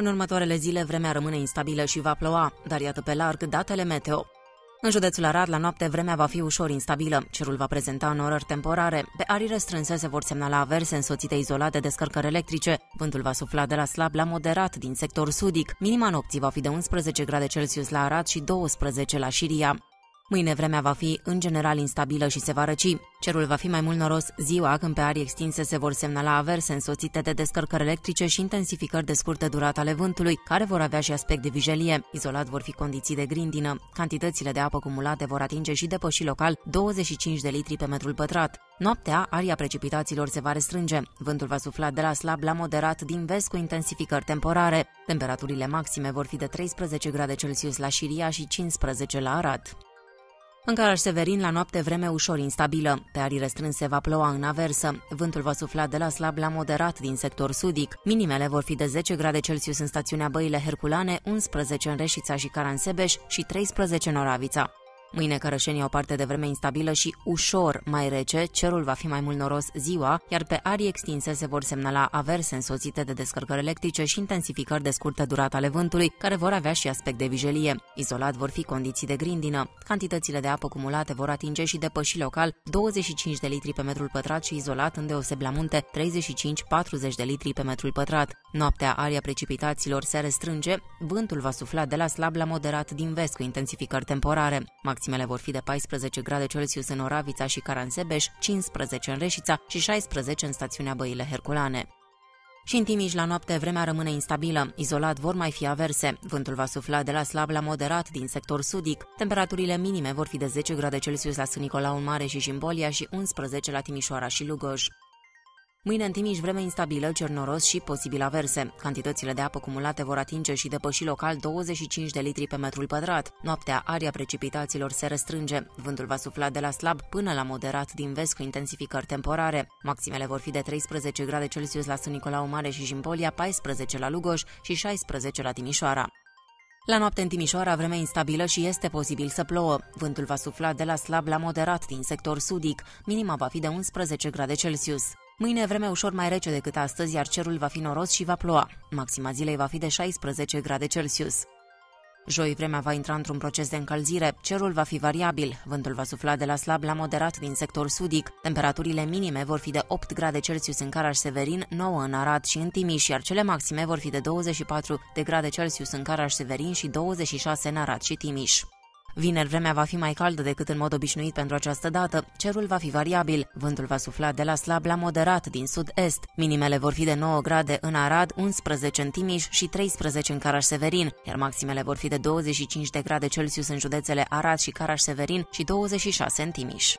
În următoarele zile, vremea rămâne instabilă și va ploua, dar iată pe larg datele meteo. În județul Arad, la noapte, vremea va fi ușor instabilă. Cerul va prezenta orări temporare. Pe arii restrânse se vor semnala averse însoțite izolate de scărcări electrice. Vântul va sufla de la slab la moderat din sector sudic. Minima nopții va fi de 11 grade Celsius la Arad și 12 la Șiria. Mâine vremea va fi în general instabilă și se va răci. Cerul va fi mai mult noros ziua când pe arii extinse se vor semnala averse însoțite de descărcări electrice și intensificări de scurtă durată ale vântului, care vor avea și aspect de vijelie. Izolat vor fi condiții de grindină. Cantitățile de apă cumulate vor atinge și depăși local 25 de litri pe metrul pătrat. Noaptea, aria precipitațiilor se va restrânge. Vântul va sufla de la slab la moderat din vest cu intensificări temporare. Temperaturile maxime vor fi de 13 grade Celsius la Șiria și 15 la Arad. În Caraș-Severin, la noapte, vreme ușor instabilă. Pe arii restrânse va ploua în aversă. Vântul va sufla de la slab la moderat din sector sudic. Minimele vor fi de 10 grade Celsius în stațiunea Băile Herculane, 11 în Reșița și Caransebeș și 13 în Oravița. Mâine cărășenii au parte de vreme instabilă și ușor mai rece, cerul va fi mai mult noros ziua, iar pe arii extinse se vor semnala averse însoțite de descărcări electrice și intensificări de scurtă durată ale vântului, care vor avea și aspect de vijelie. Izolat vor fi condiții de grindină. Cantitățile de apă cumulate vor atinge și depăși local 25 de litri pe metrul pătrat și izolat îndeoseb la munte 35-40 de litri pe metrul pătrat. Noaptea aria precipitațiilor se restrânge, vântul va sufla de la slab la moderat din vest cu intensificări temporare. Maximele vor fi de 14 grade Celsius în Oravița și Caransebeș, 15 în Reșița și 16 în stațiunea Băile Herculane. Și în Timiș, la noapte, vremea rămâne instabilă. Izolat vor mai fi averse. Vântul va sufla de la slab la moderat din sector sudic. Temperaturile minime vor fi de 10 grade Celsius la Sân Nicolau Mare și Jimbolia și 11 la Timișoara și Lugoj. Mâine în Timiș vreme instabilă, cernoros și posibil averse. Cantitățile de apă cumulate vor atinge și depăși local 25 de litri pe metrul pătrat. Noaptea, aria precipitațiilor se restrânge. Vântul va sufla de la slab până la moderat din vest cu intensificări temporare. Maximele vor fi de 13 grade Celsius la Sân Nicolau Mare și Jimbolia, 14 la Lugoj și 16 la Timișoara. La noapte în Timișoara, vreme instabilă și este posibil să plouă. Vântul va sufla de la slab la moderat din sector sudic. Minima va fi de 11 grade Celsius. Mâine vreme ușor mai rece decât astăzi, iar cerul va fi noros și va ploua. Maxima zilei va fi de 16 grade Celsius. Joi vremea va intra într-un proces de încălzire, cerul va fi variabil, vântul va sufla de la slab la moderat din sector sudic, temperaturile minime vor fi de 8 grade Celsius în Caraș-Severin, 9 în Arad și în Timiș, iar cele maxime vor fi de 24 de grade Celsius în Caraș-Severin și 26 în Arad și Timiș. Vineri vremea va fi mai caldă decât în mod obișnuit pentru această dată, cerul va fi variabil, vântul va sufla de la slab la moderat din sud-est, minimele vor fi de 9 grade în Arad, 11 în Timiș și 13 în Caraș-Severin, iar maximele vor fi de 25 de grade Celsius în județele Arad și Caraș-Severin și 26 în Timiș.